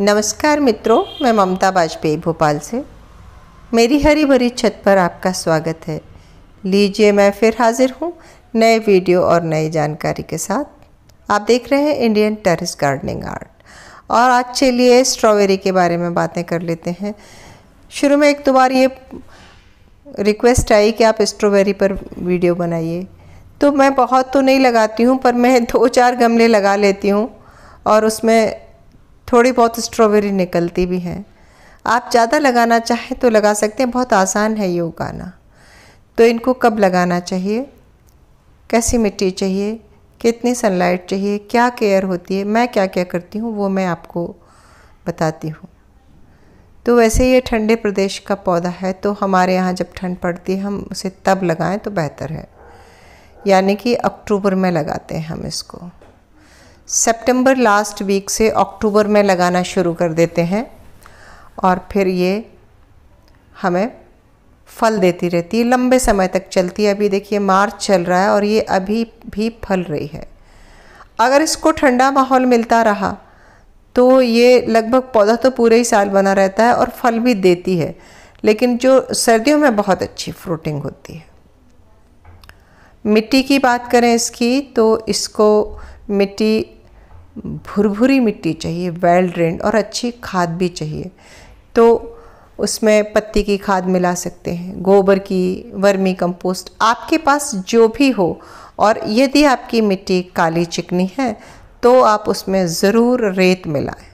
नमस्कार मित्रों, मैं ममता वाजपेयी भोपाल से। मेरी हरी भरी छत पर आपका स्वागत है। लीजिए मैं फिर हाजिर हूँ नए वीडियो और नई जानकारी के साथ। आप देख रहे हैं इंडियन टेरिस गार्डनिंग आर्ट। और आज चलिए स्ट्रॉबेरी के बारे में बातें कर लेते हैं। शुरू में एक दो बार ये रिक्वेस्ट आई कि आप स्ट्रॉबेरी पर वीडियो बनाइए। तो मैं बहुत तो नहीं लगाती हूँ, पर मैं दो चार गमले लगा लेती हूँ और उसमें थोड़ी बहुत स्ट्रॉबेरी निकलती भी हैं। आप ज़्यादा लगाना चाहें तो लगा सकते हैं, बहुत आसान है ये उगाना। तो इनको कब लगाना चाहिए? कैसी मिट्टी चाहिए? कितनी सनलाइट चाहिए? क्या केयर होती है? मैं क्या क्या करती हूँ, वो मैं आपको बताती हूँ। तो वैसे ये ठंडे प्रदेश का पौधा है तो हमारे यहाँ जब ठंड पड़ती है, हम उसे तब लगाएँ तो बेहतर है। यानी कि अक्टूबर में लगाते हैं हम इसको। सितंबर लास्ट वीक से अक्टूबर में लगाना शुरू कर देते हैं और फिर ये हमें फल देती रहती है। लंबे समय तक चलती है। अभी देखिए, मार्च चल रहा है और ये अभी भी फल रही है। अगर इसको ठंडा माहौल मिलता रहा तो ये लगभग पौधा तो पूरे ही साल बना रहता है और फल भी देती है। लेकिन जो सर्दियों में बहुत अच्छी फ्रूटिंग होती है। मिट्टी की बात करें इसकी तो इसको मिट्टी भुरभुरी मिट्टी चाहिए वेल ड्रेंड और अच्छी खाद भी चाहिए। तो उसमें पत्ती की खाद मिला सकते हैं, गोबर की, वर्मी कंपोस्ट आपके पास जो भी हो। और यदि आपकी मिट्टी काली चिकनी है तो आप उसमें ज़रूर रेत मिलाएँ।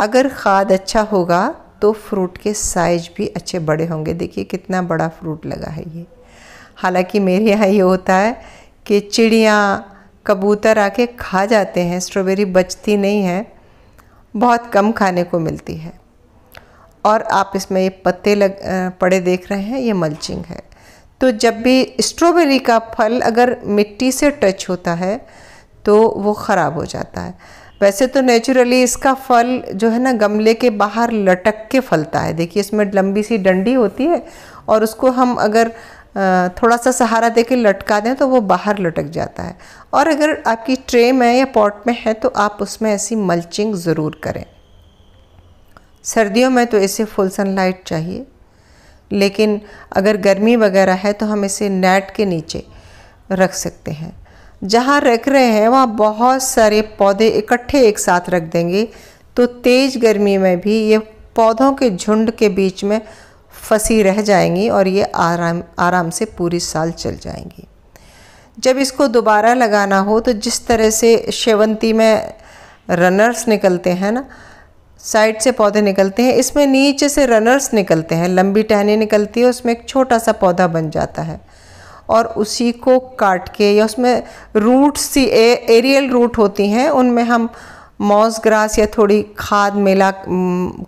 अगर खाद अच्छा होगा तो फ्रूट के साइज़ भी अच्छे बड़े होंगे। देखिए कितना बड़ा फ्रूट लगा है ये। हालाँकि मेरे यहाँ ये होता है कि चिड़ियाँ कबूतर आके खा जाते हैं, स्ट्रॉबेरी बचती नहीं है, बहुत कम खाने को मिलती है। और आप इसमें ये पत्ते लग पड़े देख रहे हैं, ये मल्चिंग है। तो जब भी स्ट्रॉबेरी का फल अगर मिट्टी से टच होता है तो वो ख़राब हो जाता है। वैसे तो नेचुरली इसका फल जो है ना, गमले के बाहर लटक के फलता है। देखिए, इसमें लंबी सी डंडी होती है और उसको हम अगर थोड़ा सा सहारा दे के लटका दें तो वो बाहर लटक जाता है। और अगर आपकी ट्रे में या पॉट में है तो आप उसमें ऐसी मल्चिंग ज़रूर करें। सर्दियों में तो इसे फुल सनलाइट चाहिए। लेकिन अगर गर्मी वगैरह है तो हम इसे नेट के नीचे रख सकते हैं। जहाँ रख रहे हैं, वहाँ बहुत सारे पौधे इकट्ठे एक साथ रख देंगे। तो तेज़ गर्मी में भी ये पौधों के झुंड के बीच में फंसी रह जाएँगी और ये आराम आराम से पूरी साल चल जाएँगी। जब इसको दोबारा लगाना हो तो जिस तरह से शेवंती में रनर्स निकलते हैं ना साइड से पौधे निकलते हैं इसमें नीचे से रनर्स निकलते हैं लंबी टहनी निकलती है उसमें एक छोटा सा पौधा बन जाता है और उसी को काट के या उसमें रूट सी ए, एरियल रूट होती हैं उनमें हम मॉस ग्रास या थोड़ी खाद मिला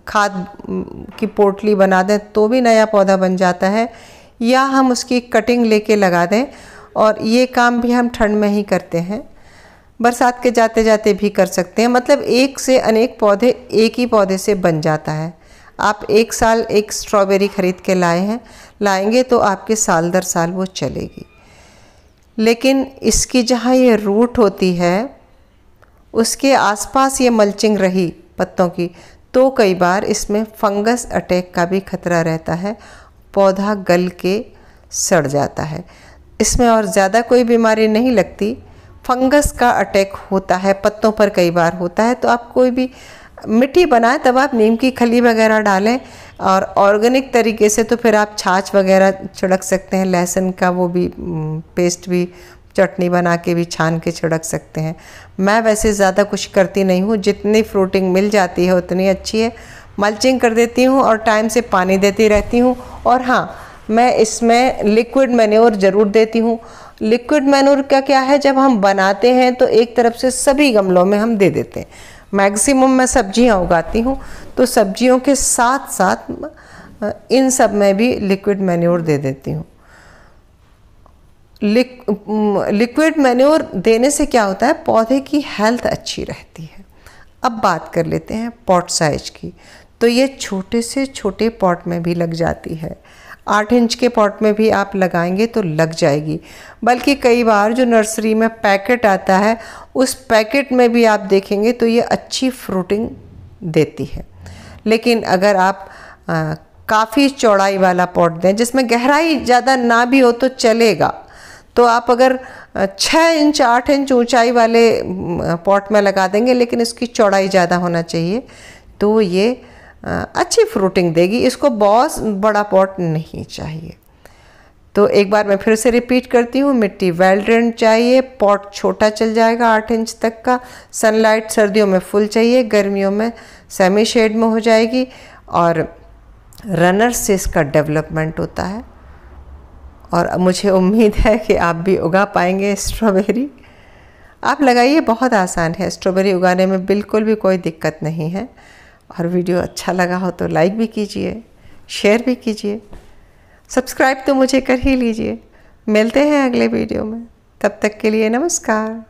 खाद की पोटली बना दें तो भी नया पौधा बन जाता है। या हम उसकी कटिंग लेके लगा दें और ये काम भी हम ठंड में ही करते हैं। बरसात के जाते जाते भी कर सकते हैं। मतलब एक से अनेक पौधे एक ही पौधे से बन जाता है। आप एक साल एक स्ट्रॉबेरी ख़रीद के लाए हैं, लाएँगे तो आपके साल दर साल वो चलेगी। लेकिन इसकी जहाँ ये रूट होती है उसके आसपास ये मल्चिंग रही पत्तों की तो कई बार इसमें फंगस अटैक का भी खतरा रहता है, पौधा गल के सड़ जाता है। इसमें और ज़्यादा कोई बीमारी नहीं लगती। फंगस का अटैक होता है, पत्तों पर कई बार होता है तो आप कोई भी मिट्टी बनाएँ, तब आप नीम की खली वगैरह डालें और ऑर्गेनिक तरीके से तो फिर आप छाछ वगैरह छिड़क सकते हैं, लहसुन का वो भी पेस्ट भी चटनी बना के भी छान के छिड़क सकते हैं। मैं वैसे ज़्यादा कुछ करती नहीं हूँ, जितनी फ्रूटिंग मिल जाती है उतनी अच्छी है। मल्चिंग कर देती हूँ और टाइम से पानी देती रहती हूँ। और हाँ मैं इसमें लिक्विड मैन्योर ज़रूर देती हूँ। लिक्विड मैन्योर का क्या है, जब हम बनाते हैं तो एक तरफ़ से सभी गमलों में हम दे देते हैं। मैक्सिमम मैं सब्ज़ियाँ उगाती हूँ तो सब्जियों के साथ साथ इन सब में भी लिक्विड मैन्योर दे देती हूँ। लिक्विड मैन्योर देने से क्या होता है? पौधे की हेल्थ अच्छी रहती है। अब बात कर लेते हैं पॉट साइज़ की। तो ये छोटे से छोटे पॉट में भी लग जाती है। आठ इंच के पॉट में भी आप लगाएँगे तो लग जाएगी। बल्कि कई बार जो नर्सरी में पैकेट आता है, उस पैकेट में भी आप देखेंगे तो ये अच्छी फ्रूटिंग देती है। लेकिन अगर आप काफ़ी चौड़ाई वाला पॉट दें, जिसमें गहराई ज़्यादा ना भी हो तो चलेगा। तो आप अगर छः इंच, आठ इंच ऊंचाई वाले पॉट में लगा देंगे, लेकिन इसकी चौड़ाई ज़्यादा होना चाहिए तो ये अच्छी फ्रूटिंग देगी। इसको बहुत बड़ा पॉट नहीं चाहिए। तो एक बार मैं फिर से रिपीट करती हूँ, मिट्टी वेल ड्रेन चाहिए, पॉट छोटा चल जाएगा आठ इंच तक का। सनलाइट सर्दियों में फुल चाहिए, गर्मियों में सेमी शेड में हो जाएगी, और रनर से इसका डेवलपमेंट होता है। और मुझे उम्मीद है कि आप भी उगा पाएँगे स्ट्रॉबेरी। आप लगाइए, बहुत आसान है। स्ट्रॉबेरी उगाने में बिल्कुल भी कोई दिक्कत नहीं है। और वीडियो अच्छा लगा हो तो लाइक भी कीजिए, शेयर भी कीजिए, सब्सक्राइब तो मुझे कर ही लीजिए। मिलते हैं अगले वीडियो में। तब तक के लिए नमस्कार।